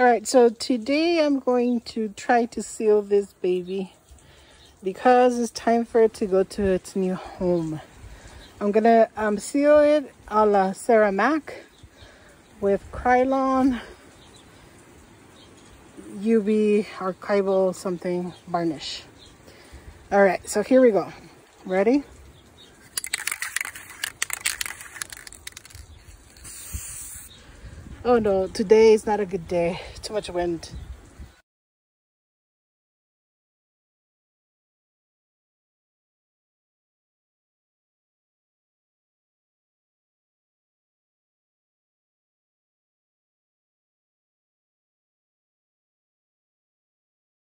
All right, so today I'm going to try to seal this baby because it's time for it to go to its new home. I'm gonna um, seal it a la Sarah Mack with Krylon UV archival something varnish. All right, so here we go. Ready? Oh no, today is not a good day. Too much wind.